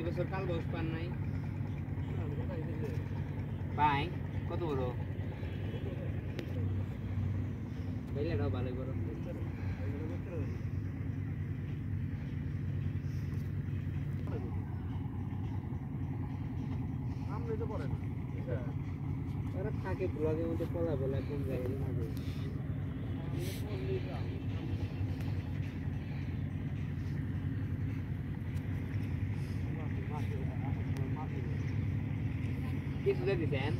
এই বছর কাল বস পান নাই। পাই কত বড়? বেলেটাও ভালোই বড়। থাকে ব্লগের মধ্যে পলা বলা কোন জায়গায় কিছু দিতেছেন